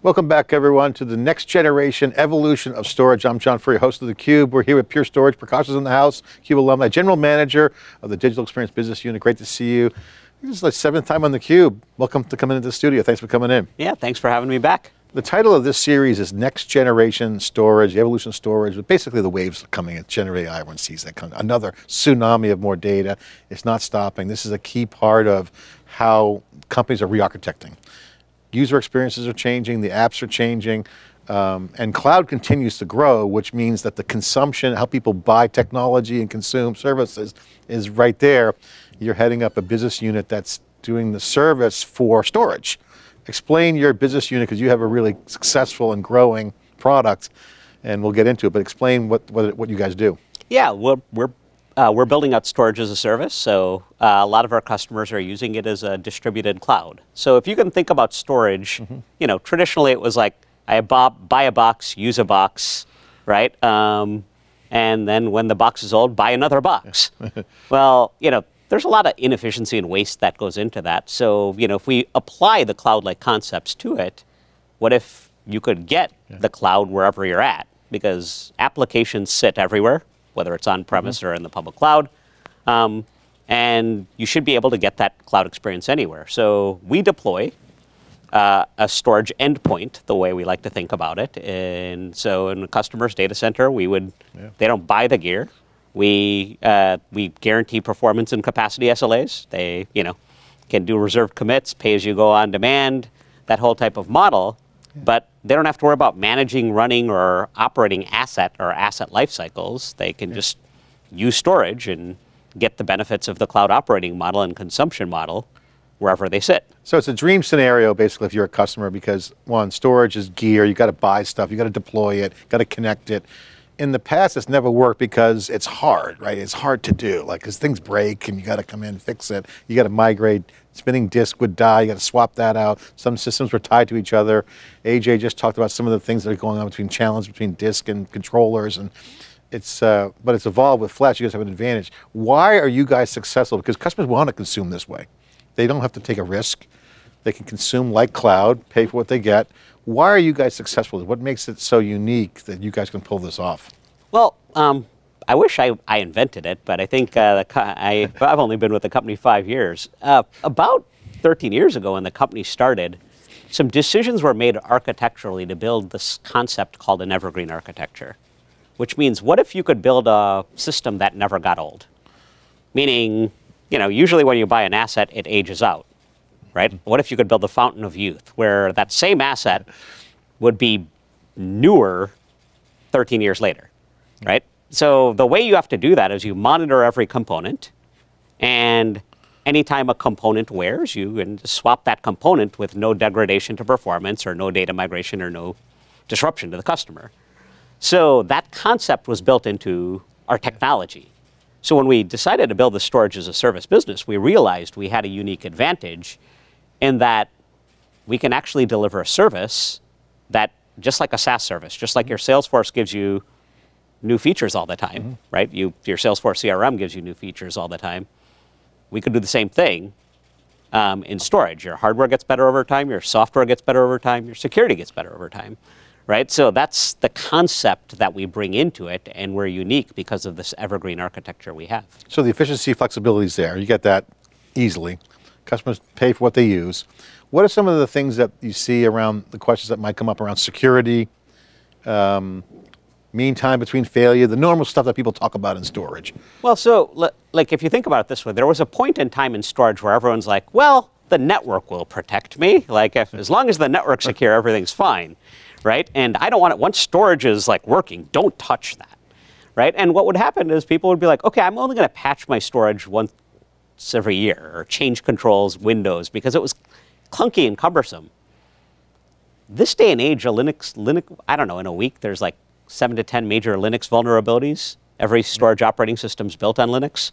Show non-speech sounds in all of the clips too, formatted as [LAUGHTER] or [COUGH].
Welcome back, everyone, to the next generation evolution of storage. I'm John Furrier, host of theCUBE. We're here with Pure Storage, Prakash is in the house, CUBE alumni, General Manager of the Digital Experience Business Unit. Great to see you. This is the seventh time on theCUBE. Welcome to coming into the studio. Thanks for coming in. Yeah, thanks for having me back. The title of this series is Next Generation Storage, the Evolution of Storage, but basically the waves are coming in. Generative AI, everyone sees that coming. Another tsunami of more data. It's not stopping. This is a key part of how companies are re-architecting user experiences are changing, the apps are changing, um, and cloud continues to grow, which means that the consumption, how people buy technology and consume services is right there. You're heading up a business unit that's doing the service for storage. Explain your business unit because you have a really successful and growing product and we'll get into it, but explain what, what, what you guys do. Yeah, we're, we're uh, we're building out storage as a service, so uh, a lot of our customers are using it as a distributed cloud. So if you can think about storage, mm-hmm. you know, traditionally it was like I buy a box, use a box, right? Um, and then when the box is old, buy another box. [LAUGHS] well, you know, there's a lot of inefficiency and waste that goes into that. So, you know, if we apply the cloud-like concepts to it, what if you could get yeah. the cloud wherever you're at? Because applications sit everywhere whether it's on premise mm-hmm. or in the public cloud. Um, and you should be able to get that cloud experience anywhere. So we deploy uh, a storage endpoint, the way we like to think about it. And so in a customer's data center, we would, yeah. they don't buy the gear. We, uh, we guarantee performance and capacity SLAs. They, you know, can do reserved commits, pay as you go on demand, that whole type of model. But they don't have to worry about managing, running, or operating asset or asset life cycles. They can yeah. just use storage and get the benefits of the cloud operating model and consumption model wherever they sit. So it's a dream scenario basically if you're a customer because one, storage is gear, you got to buy stuff, you got to deploy it, got to connect it. In the past, it's never worked because it's hard, right? It's hard to do, like because things break and you got to come in and fix it. You got to migrate spinning disk would die, you got to swap that out. Some systems were tied to each other. AJ just talked about some of the things that are going on between challenge between disk and controllers and it's, uh, but it's evolved with Flash, you guys have an advantage. Why are you guys successful? Because customers want to consume this way. They don't have to take a risk. They can consume like cloud, pay for what they get. Why are you guys successful? What makes it so unique that you guys can pull this off? Well, um, I wish I, I invented it, but I think uh, I, I've only been with the company five years. Uh, about 13 years ago, when the company started, some decisions were made architecturally to build this concept called an evergreen architecture, which means what if you could build a system that never got old? Meaning, you know, usually when you buy an asset, it ages out, right? What if you could build the fountain of youth, where that same asset would be newer 13 years later, right? So the way you have to do that is you monitor every component, and anytime a component wears, you can swap that component with no degradation to performance or no data migration or no disruption to the customer. So that concept was built into our technology. So when we decided to build the storage as a service business, we realized we had a unique advantage in that we can actually deliver a service that just like a SaaS service, just like your Salesforce gives you new features all the time, mm-hmm. right? You, your Salesforce CRM gives you new features all the time. We could do the same thing um, in storage. Your hardware gets better over time, your software gets better over time, your security gets better over time, right? So that's the concept that we bring into it, and we're unique because of this evergreen architecture we have. So the efficiency, flexibility is there. You get that easily. Customers pay for what they use. What are some of the things that you see around the questions that might come up around security, um, mean time between failure, the normal stuff that people talk about in storage. Well, so like if you think about it this way, there was a point in time in storage where everyone's like, well, the network will protect me. Like if, as long as the network's secure, everything's fine, right? And I don't want it, once storage is like working, don't touch that, right? And what would happen is people would be like, okay, I'm only gonna patch my storage once every year or change controls, Windows, because it was clunky and cumbersome. This day and age, a Linux, Linux, I don't know, in a week, there's like seven to 10 major Linux vulnerabilities. Every storage operating system is built on Linux.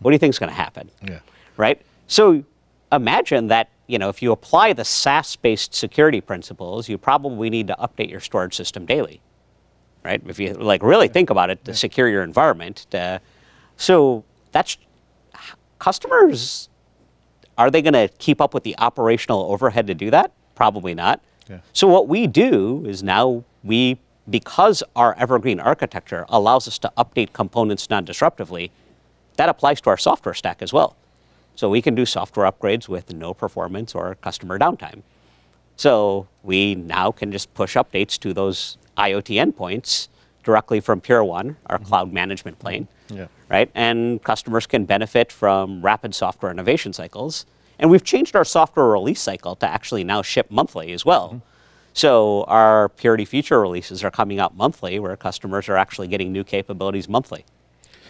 What do you think is going to happen? Yeah. Right? So imagine that, you know, if you apply the SaaS-based security principles, you probably need to update your storage system daily. Right? If you like really think about it to yeah. secure your environment. To, so that's customers are they going to keep up with the operational overhead to do that? Probably not. Yeah. So what we do is now we, because our evergreen architecture allows us to update components non-disruptively, that applies to our software stack as well. So we can do software upgrades with no performance or customer downtime. So we now can just push updates to those IoT endpoints directly from Pure1, our mm-hmm. cloud management plane. Mm-hmm. Yeah. Right? And customers can benefit from rapid software innovation cycles. And we've changed our software release cycle to actually now ship monthly as well. Mm-hmm. So our Purity feature releases are coming out monthly where customers are actually getting new capabilities monthly.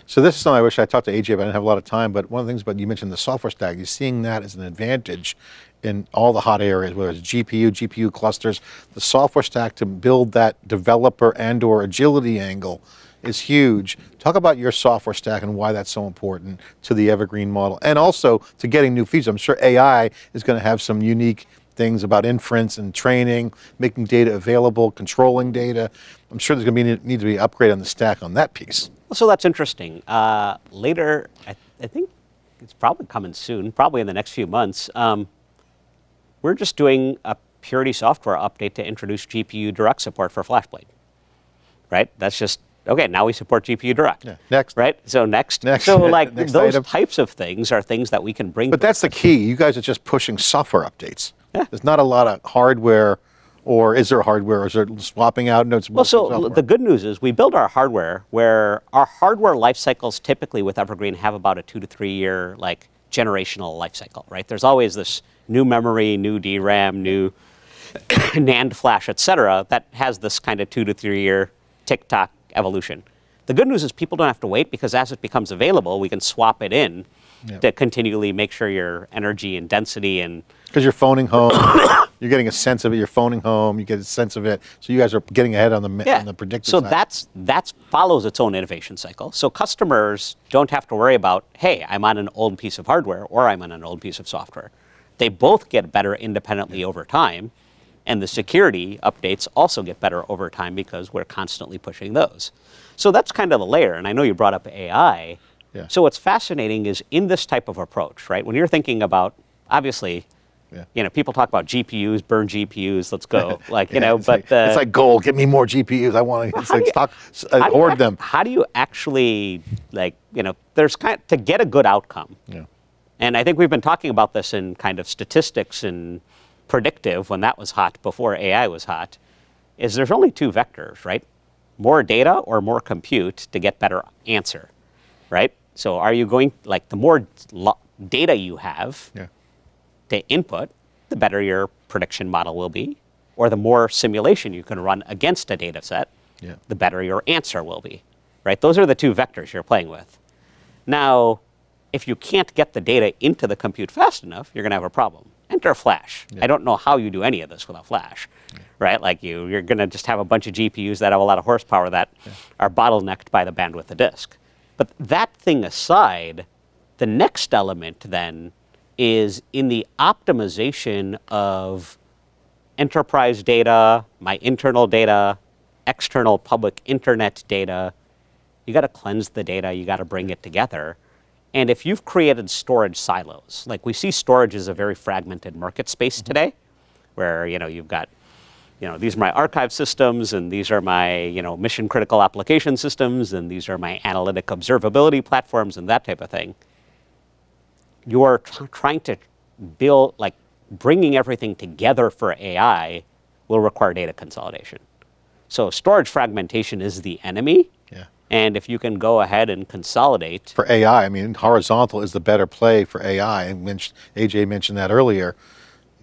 So this is something I wish I talked to AJ, but I didn't have a lot of time. But one of the things, but you mentioned the software stack. You're seeing that as an advantage in all the hot areas, whether it's GPU, GPU clusters. The software stack to build that developer and/or agility angle is huge. Talk about your software stack and why that's so important to the evergreen model, and also to getting new features. I'm sure AI is going to have some unique things about inference and training, making data available, controlling data. I'm sure there's going to be need to be an upgrade on the stack on that piece. So that's interesting. Uh, later, I, I, think it's probably coming soon, probably in the next few months. Um, we're just doing a Purity software update to introduce GPU Direct support for FlashBlade. Right? That's just okay. Now we support GPU Direct. Yeah. Next. Right. So next. Next. So like [LAUGHS] Next those item. types of things are things that we can bring. But that's the key. You guys are just pushing software updates. There's not a lot of hardware, or is there hardware, or is there swapping out notes? Well, so l- the good news is we build our hardware where our hardware life cycles typically with Evergreen have about a two to three year like generational life cycle, right? There's always this new memory, new DRAM, new [COUGHS] NAND flash, et cetera, that has this kind of two to three year tick tock evolution. The good news is people don't have to wait because as it becomes available, we can swap it in Yep. to continually make sure your energy and density and because you're phoning home, [COUGHS] you're getting a sense of it. You're phoning home, you get a sense of it. So you guys are getting ahead on the ma- on the predictive So side. that's that's follows its own innovation cycle. So customers don't have to worry about, hey, I'm on an old piece of hardware or I'm on an old piece of software. They both get better independently over time, and the security updates also get better over time because we're constantly pushing those. So that's kind of the layer. And I know you brought up AI. Yeah. So what's fascinating is in this type of approach, right? When you're thinking about obviously. Yeah. You know, people talk about GPUs, burn GPUs, let's go. [LAUGHS] Like, you Yeah, know, but like, uh, it's like gold. Give me more GPUs. I want to. It's like you- stock, uh, you hoard them. How do you actually like you know? There's kind to get a good outcome, Yeah. and I think we've been talking about this in kind of statistics and predictive when that was hot before AI was hot. Is there's only two vectors, right? More data or more compute to get better answer, right? So are you going like the more data you have, Yeah. To input, the better your prediction model will be, or the more simulation you can run against a data set, Yeah. the better your answer will be. Right? Those are the two vectors you're playing with. Now, if you can't get the data into the compute fast enough, you're going to have a problem. Enter Flash. I don't know how you do any of this without Flash. Right? Like you, you're going to just have a bunch of GPUs that have a lot of horsepower that are bottlenecked by the bandwidth of disk. But that thing aside, the next element then is in the optimization of enterprise data, my internal data, external public internet data. You got to cleanse the data, you got to bring it together. And if you've created storage silos, like we see storage as a very fragmented market space mm-hmm. today, where you know you've got you know, these are my archive systems, and these are my, you know, mission critical application systems, and these are my analytic observability platforms, and that type of thing. You're tr- trying to build, like, bringing everything together for AI will require data consolidation. So storage fragmentation is the enemy. Yeah. And if you can go ahead and consolidate, For AI, I mean, horizontal is the better play for AI. And AJ mentioned that earlier.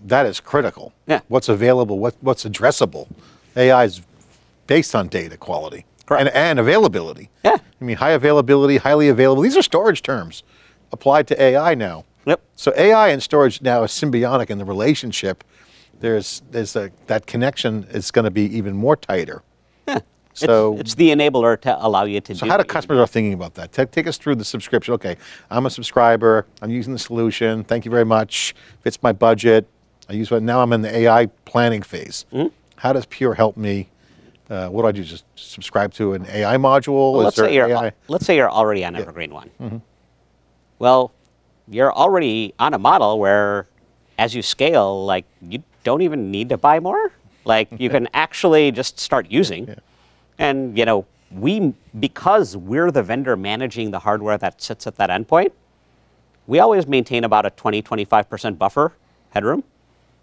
That is critical. Yeah. What's available? What, what's addressable? AI is based on data quality Correct. and, and availability. Yeah. I mean, high availability, highly available. These are storage terms applied to AI now. Yep. So AI and storage now is symbiotic in the relationship. There's there's a that connection is going to be even more tighter. yeah, So it's, it's the enabler to allow you to so do how do customers are thinking about that? Ta- take us through the subscription. Okay, I'm a subscriber. I'm using the solution. Thank you very much. Fits my budget. I use what now. I'm in the AI planning phase. Hmm? How does Pure help me? Uh, what do I do? Just subscribe to an AI module? Well, Is let's say you're AI? let's say you're already on Evergreen One. Well, you're already on a model where, as you scale, like you don't even need to buy more. like you can [LAUGHS] actually just start using. And you know, we because we're the vendor managing the hardware that sits at that endpoint, we always maintain about a 20 25% buffer headroom.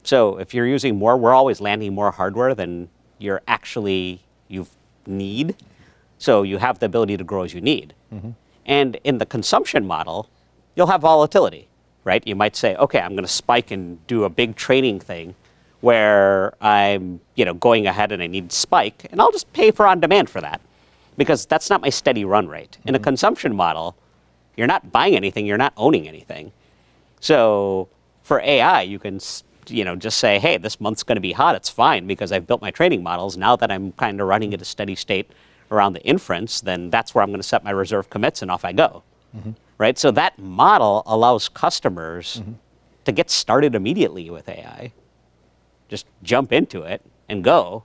So if you're using more, we're always landing more hardware than you're actually you need. So you have the ability to grow as you need. Mm-hmm. And in the consumption model, you'll have volatility, right? You might say, okay, I'm going to spike and do a big training thing where I'm, you know, going ahead and I need spike, and I'll just pay for on demand for that because that's not my steady run rate. In a mm-hmm. consumption model, you're not buying anything, you're not owning anything. So for AI, you can you know just say, hey, this month's going to be hot. It's fine because I've built my training models. Now that I'm kind of running at a steady state around the inference, then that's where I'm going to set my reserve commits and off I go. Mm-hmm. Right. So that model allows customers to get started immediately with AI. Just jump into it and go.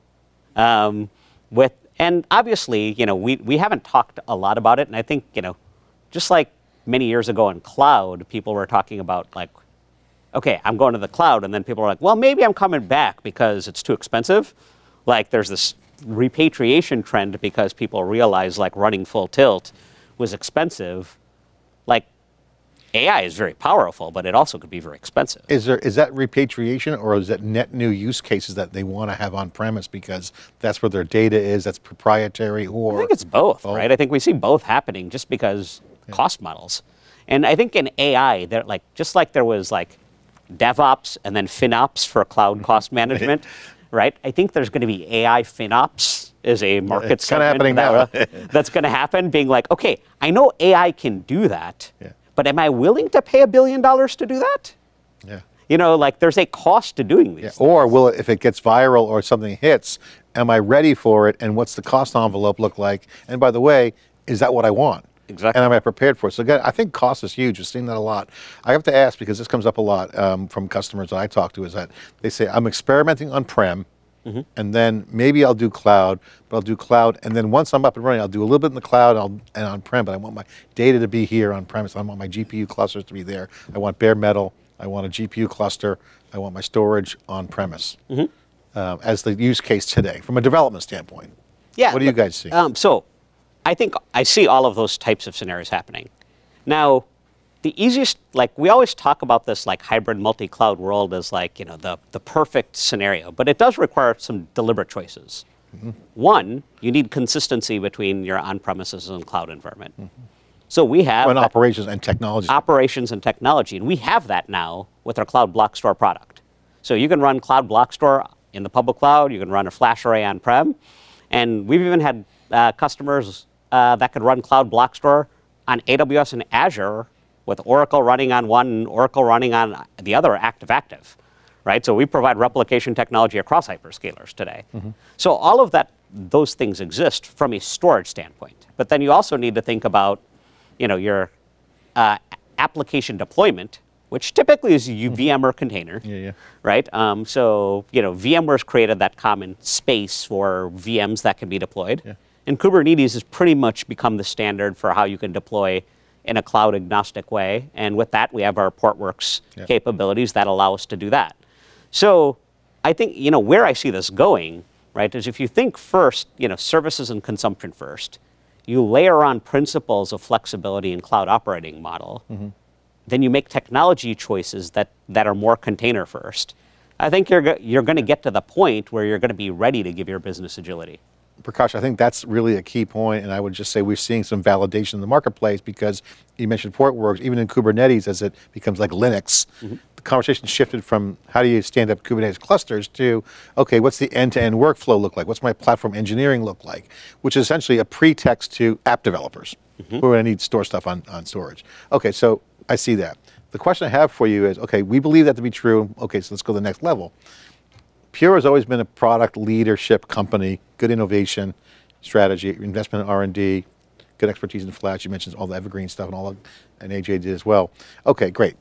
Um, with and obviously, you know, we, we haven't talked a lot about it, and I think you know, just like many years ago in cloud, people were talking about like, okay, I'm going to the cloud, and then people were like, well, maybe I'm coming back because it's too expensive. Like, there's this repatriation trend because people realize like running full tilt was expensive. Like, AI is very powerful, but it also could be very expensive. Is there is that repatriation or is that net new use cases that they want to have on premise because that's where their data is, that's proprietary, or I think it's both, Both. right? I think we see both happening just because cost models. And I think in AI, there like just like there was like DevOps and then FinOps for cloud [LAUGHS] cost management, right? I think there's going to be AI FinOps is a market it's happening that- [LAUGHS] that's going to happen. Being like, okay, I know AI can do that, Yeah. but am I willing to pay a billion dollars to do that? yeah. You know, like there's a cost to doing these. Yeah, Or will it, if it gets viral or something hits, am I ready for it? And what's the cost envelope look like? And by the way, is that what I want? Exactly. And am I prepared for it? So again, I think cost is huge. We've seen that a lot. I have to ask because this comes up a lot um, from customers that I talk to. Is that they say I'm experimenting on prem, Mm-hmm. and then maybe I'll do cloud, but I'll do cloud, and then once I'm up and running, I'll do a little bit in the cloud I'll, and on prem. But I want my data to be here on premise. I want my GPU clusters to be there. I want bare metal. I want a GPU cluster. I want my storage on premise Mm-hmm. uh, as the use case today from a development standpoint. Yeah. What do you guys see? Um, so, I think I see all of those types of scenarios happening. Now, the easiest, like we always talk about this like hybrid multi-cloud world as like you know the the perfect scenario, but it does require some deliberate choices. One, you need consistency between your on-premises and cloud environment. So we have that- operations and technology. operations and technology. And we have that now with our Cloud Block Store product. So you can run Cloud Block Store in the public cloud, you can run a FlashArray on prem, and we've even had uh, customers uh, that could run Cloud Block Store on AWS and Azure with Oracle running on one and Oracle running on the other active active. Right? So we provide replication technology across hyperscalers today. So all of that those things exist from a storage standpoint. But then you also need to think about you know, your uh, application deployment, which typically is a VMware container. Yeah, yeah. Right. Um, so you know, VMware's created that common space for VMs that can be deployed, and Kubernetes has pretty much become the standard for how you can deploy in a cloud agnostic way. And with that, we have our Portworx Yeah. capabilities that allow us to do that. So I think you know where I see this going, right, is if you think first, you know, services and consumption first, you layer on principles of flexibility and cloud operating model, mm-hmm. then you make technology choices that, that are more container first. I think you're, you're going to get to the point where you're going to be ready to give your business agility. Prakash, I think that's really a key point, and I would just say we're seeing some validation in the marketplace because you mentioned Portworx, even in Kubernetes, as it becomes like Linux, mm-hmm. the conversation shifted from how do you stand up Kubernetes clusters to, okay, what's the end-to-end workflow look like? What's my platform engineering look like? Which is essentially a pretext to app developers mm-hmm. who are going to need to store stuff on, on storage. Okay, so I see that. The question I have for you is, okay, we believe that to be true. Okay, so let's go to the next level. Pure has always been a product leadership company, good innovation, strategy, investment in R&D, good expertise in Flash. You mentioned all the evergreen stuff and all, of, and AJ did as well. Okay, great.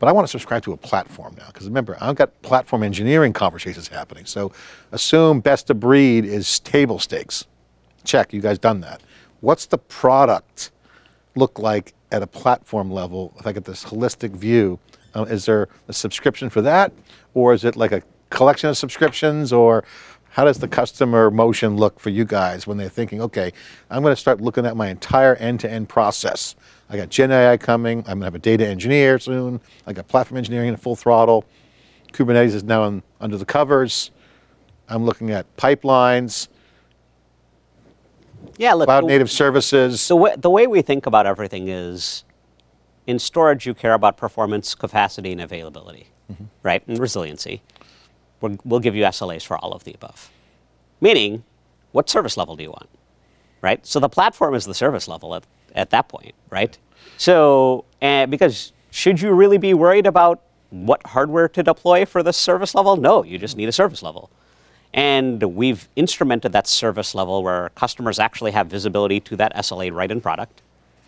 But I want to subscribe to a platform now because remember, I've got platform engineering conversations happening. So assume best of breed is table stakes. Check, you guys done that. What's the product look like at a platform level? If I get this holistic view, uh, is there a subscription for that, or is it like a collection of subscriptions, or how does the customer motion look for you guys when they're thinking, okay, I'm going to start looking at my entire end-to-end process. I got Gen AI coming. I'm going to have a data engineer soon. I got platform engineering in full throttle. Kubernetes is now on, under the covers. I'm looking at pipelines, Yeah, look, cloud the- native services. the way, the way we think about everything is in storage, you care about performance, capacity, and availability, mm-hmm. right? And resiliency. We'll, we'll give you SLAs for all of the above. Meaning, what service level do you want? Right? So the platform is the service level at, at that point, right? So, uh, because should you really be worried about what hardware to deploy for the service level? No, you just need a service level. And we've instrumented that service level where customers actually have visibility to that SLA right in product.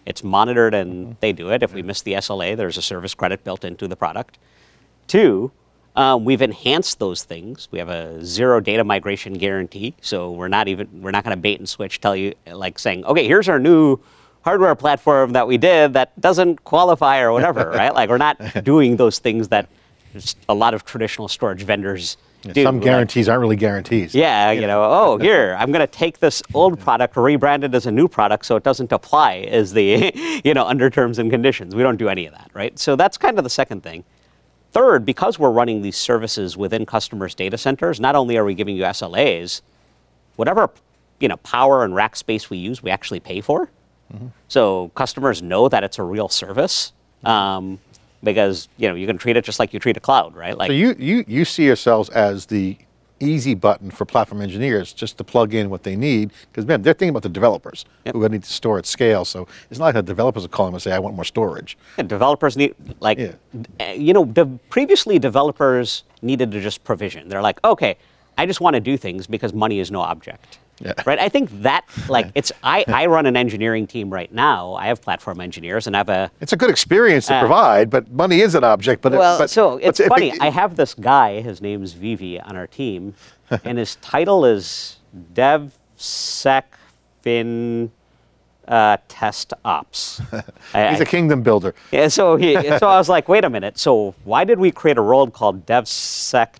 It's monitored and they do it. If we miss the SLA, there's a service credit built into the product. Two, um, we've enhanced those things. We have a zero data migration guarantee, so we're not even we're not going to bait and switch. Tell you like saying, okay, here's our new hardware platform that we did that doesn't qualify or whatever, [LAUGHS] right? Like we're not [LAUGHS] doing those things that a lot of traditional storage vendors do. Some like- guarantees aren't really guarantees. yeah, you know, oh, [LAUGHS] here, I'm going to take this old product, rebrand it as a new product so it doesn't apply as the, you know, under terms and conditions. We don't do any of that, right? So that's kind of the second thing. Third, because we're running these services within customers' data centers, not only are we giving you SLAs, whatever, you know, power and rack space we use, we actually pay for. So customers know that it's a real service um, because, you know, you can treat it just like you treat a cloud, right? Like, So you, you, you see yourselves as the easy button for platform engineers just to plug in what they need because man, they're thinking about the developers Yep. who need to store at scale. So it's not like the developers are calling and say, "I want more storage." Yeah, developers need like Yeah. uh, you know de- previously developers needed to just provision they're like okay i just want to do things because money is no object Yeah. right i think that like it's I, I run an engineering team right now i have platform engineers and i have a It's a good experience to Uh, provide, but money is an object. But it- well but, so it's if funny it- i have this guy his name's vivi on our team [LAUGHS] and his title is devsecfin uh, test ops [LAUGHS] he's I- a kingdom builder. yeah, so he, so I was like, wait a minute. So why did we create a role called DevSec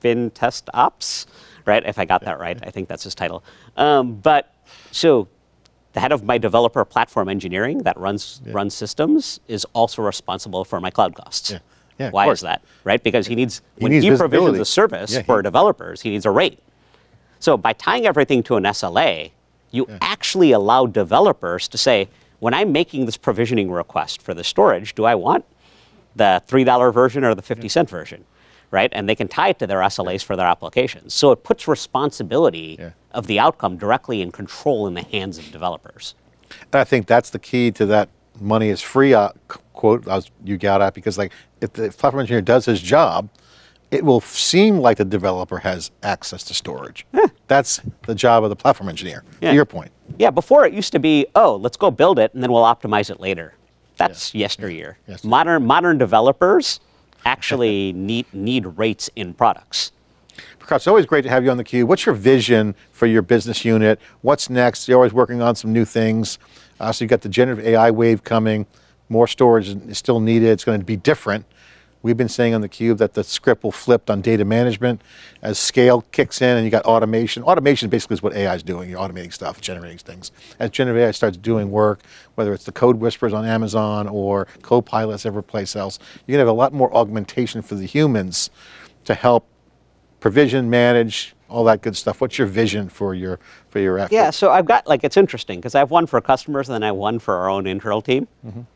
Fin Test Ops? Right, if I got that right, I think that's his title. Um, but so the head of my developer platform engineering that runs runs systems is also responsible for my cloud costs. Yeah. Yeah, Why is that? Right, because he needs He when needs he provisions a service Yeah, for developers, he needs a rate. So by tying everything to an SLA, you actually allow developers to say, when I'm making this provisioning request for the storage, do I want the $3 version or the 50 cent version? Right? And they can tie it to their SLAs for their applications. So it puts responsibility Yeah. of the outcome directly in control in the hands of developers. And I think that's the key to that money is free uh, quote was, you got at because like if the platform engineer does his job, it will seem like the developer has access to storage. That's the job of the platform engineer. Yeah. To your point. Yeah, before it used to be, oh, let's go build it and then we'll optimize it later. That's yesteryear. Yesteryear. Modern modern developers actually [LAUGHS] need need rates in products. Prakash, it's always great to have you on theCUBE. What's your vision for your business unit? What's next? You're always working on some new things. Uh, so you've got the generative AI wave coming. More storage is is still needed. It's going to be different. We've been saying on theCUBE that the script will flip on data management as scale kicks in and you got automation. Automation basically is what AI is doing. You're automating stuff, generating things. As generative AI starts doing work, whether it's the code whispers on Amazon or co-pilots every place else, you're going to have a lot more augmentation for the humans to help provision, manage, all that good stuff. What's your vision for your for your effort? Yeah, so I've got like it's interesting because I have one for customers and then I have one for our own internal team.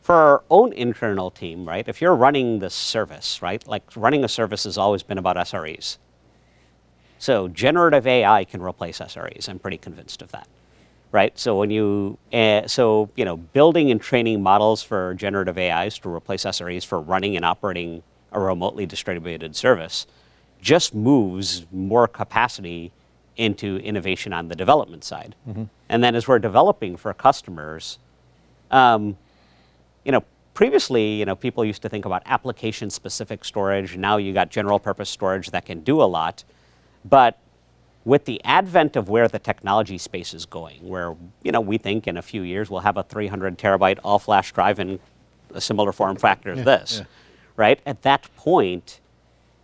For our own internal team, right? If you're running the service, right? Like running a service has always been about SREs. So generative AI can replace SREs. I'm pretty convinced of that. Right? So when you uh, so you know building and training models for generative AIs to replace SREs for running and operating a remotely distributed service just moves more capacity into innovation on the development side. And then as we're developing for customers, um, you know, previously, you know, people used to think about application specific storage. Now you got general purpose storage that can do a lot. But with the advent of where the technology space is going, where, you know, we think in a few years we'll have a 300 terabyte all flash drive in a similar form factor as this, yeah. right? At that point,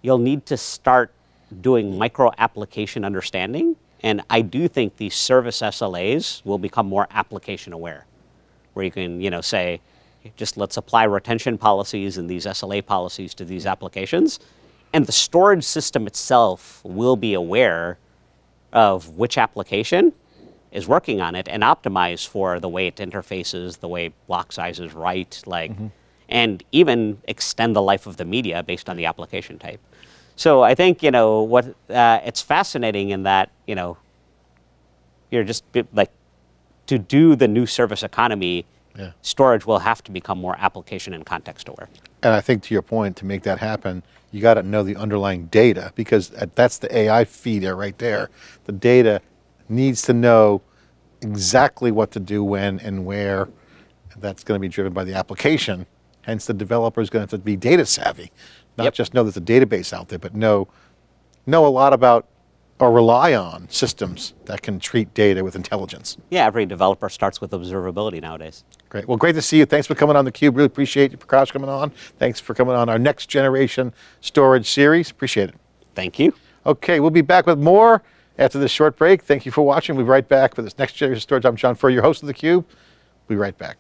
you'll need to start doing micro application understanding. And I do think these service SLAs will become more application aware, where you can, you know, say, just let's apply retention policies and these SLA policies to these applications. And the storage system itself will be aware of which application is working on it and optimize for the way it interfaces, the way block sizes write, like, mm-hmm. and even extend the life of the media based on the application type. So I think you know what uh, it's fascinating in that you know you're just like to do the new service economy. Yeah. Storage will have to become more application and context aware. And I think to your point, to make that happen, you got to know the underlying data because that's the AI feeder right there. The data needs to know exactly what to do when and where. That's going to be driven by the application. Hence, the developer is going to have to be data savvy, not Yep. just know there's a database out there, but know know a lot about or rely on systems that can treat data with intelligence. Yeah, every developer starts with observability nowadays. Great. Well, great to see you. Thanks for coming on theCUBE. Really appreciate you, Prakash, coming on. Thanks for coming on our next generation storage series. Appreciate it. Thank you. Okay, we'll be back with more after this short break. Thank you for watching. We'll be right back for this next generation storage. I'm John Furrier, your host of theCUBE. We'll be right back.